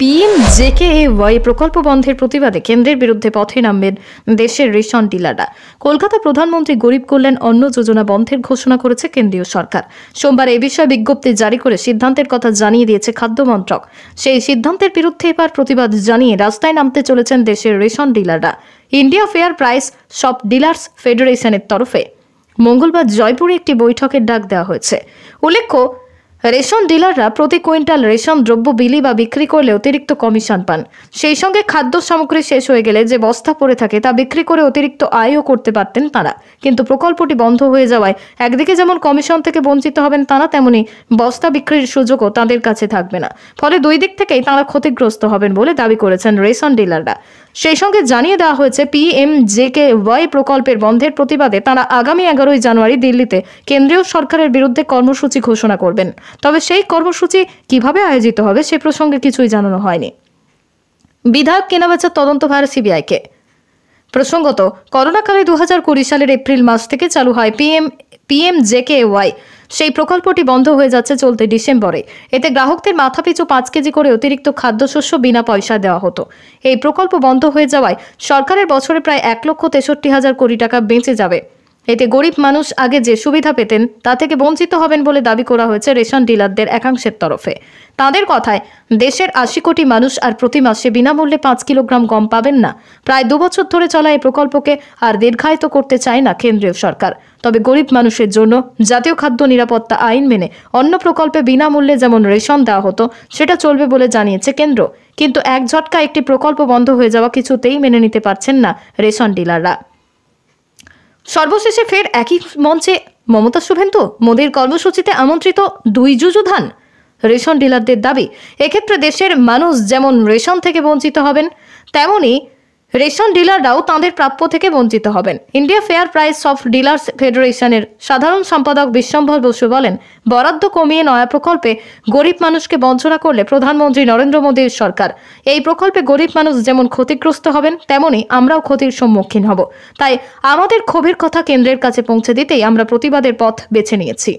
PM JK Y প্রকল্প বন্ধের প্রতিবাদে কেন্দ্রের বিরুদ্ধে পথে নামবেন দেশের রেশন ডিলাররা। কলকাতা প্রধানমন্ত্রী গরিব কল্যাণ অন্ন যোজনা বন্ধের ঘোষণা করেছে কেন্দ্রীয় সরকার। সোমবার এ বিষয়ে বিজ্ঞপ্তি জারি করে সিদ্ধান্তের কথা জানিয়ে দিয়েছে খাদ্য মন্ত্রক। সেই সিদ্ধান্তের বিরুদ্ধে এবার প্রতিবাদ জানিয়ে রাস্তায় নামতে চলেছেন দেশের রেশন ডিলাররা। ইন্ডিয়া ফেয়ার প্রাইস সব ডিলার্স ফেডারেশনের তরফে মঙ্গলবার জয়পুরে একটি বৈঠকের ডাক দেওয়া হয়েছে। উল্লেখ্য রেশন ডিলাররা প্রতি কুইন্টাল রেশন দ্রব্য বিলি বা বিক্রি করলে অতিরিক্ত কমিশন পান। সেই সঙ্গে খাদ্য সামগ্রী শেষ হয়ে গেলে যে বস্তা পড়ে থাকে তা বিক্রি করে অতিরিক্ত আয়ও করতে পারতেন তারা। কিন্তু প্রকল্পটি বন্ধ হয়ে যাওয়ায় একদিকে যেমন কমিশন থেকে বঞ্চিত হবেন তারা, তেমনি বস্তা বিক্রির সুযোগও তাদের কাছে থাকবে না। ফলে দুই দিক থেকেই তারা ক্ষতিগ্রস্ত হবেন বলে দাবি করেছেন রেশন ডিলাররা। সেই সঙ্গে জানিয়ে দেওয়া হয়েছে পিএম জেকে ওয়াই প্রকল্পের বন্ধের প্রতিবাদে তারা আগামী এগারোই জানুয়ারি দিল্লিতে কেন্দ্রীয় সরকারের বিরুদ্ধে কর্মসূচি ঘোষণা করবেন। তবে সেই কর্মসূচি কীভাবে আয়োজিত হবে সে প্রসঙ্গে কিছুই জানানো হয়নি। বিধায়ক কেনাবেচার তদন্তভার সিবিআইকে। প্রসঙ্গত, করোনাকালে দু হাজার কুড়ি সালের এপ্রিল মাস থেকে চালু হয় পিএম পিএম জেকে ওয়াই সেই প্রকল্পটি বন্ধ হয়ে যাচ্ছে চলতি ডিসেম্বরে। এতে গ্রাহকদের মাথাপিছু পাঁচ কেজি করে অতিরিক্ত খাদ্যশস্য বিনা পয়সা দেওয়া হতো। এই প্রকল্প বন্ধ হয়ে যাওয়ায় সরকারের বছরে প্রায় এক লক্ষ তেষট্টি হাজার কোটি টাকা বেঁচে যাবে। এতে গরিব মানুষ আগে যে সুবিধা পেতেন, তা থেকে বঞ্চিত হবেন বলে দাবি করা হয়েছে রেশন ডিলারদের একাংশের তরফে। তাদের কথায়, দেশের আশি কোটি মানুষ আর প্রতি মাসে বিনামূল্যে পাঁচ কিলোগ্রাম গম পাবেন না। প্রায় দুবছর ধরে চলা এই প্রকল্পকে আর দীর্ঘায়িত করতে চায় না কেন্দ্রীয় সরকার। তবে গরিব মানুষের জন্য জাতীয় খাদ্য নিরাপত্তা আইন মেনে অন্য প্রকল্পে বিনামূল্যে যেমন রেশন দেওয়া হতো, সেটা চলবে বলে জানিয়েছে কেন্দ্র। কিন্তু এক ঝটকা একটি প্রকল্প বন্ধ হয়ে যাওয়া কিছুতেই মেনে নিতে পারছেন না রেশন ডিলাররা। সর্বশেষে ফের একই মঞ্চে মমতা শুভেন্দু, মোদীর কর্মসূচিতে আমন্ত্রিত দুই যুযুধান রেশন ডিলারদের দাবি, এক্ষেত্রে দেশের মানুষ যেমন রেশন থেকে বঞ্চিত হবেন তেমনি রেশন ডিলাররাও তাঁদের প্রাপ্য থেকে বঞ্চিত হবেন। India fair price of dealers ফেডারেশনের সাধারণ সম্পাদক বিশ্বম্ভর বসু বলেন, বরাদ্দ কমিয়ে নয়া প্রকল্পে গরিব মানুষকে বঞ্চনা করলে প্রধানমন্ত্রী নরেন্দ্র মোদীর সরকার। এই প্রকল্পে গরিব মানুষ যেমন ক্ষতিগ্রস্ত হবেন, তেমনি আমরাও ক্ষতির সম্মুখীন হব। তাই আমাদের ক্ষোভের কথা কেন্দ্রের কাছে পৌঁছে দিতেই আমরা প্রতিবাদের পথ বেছে নিয়েছি।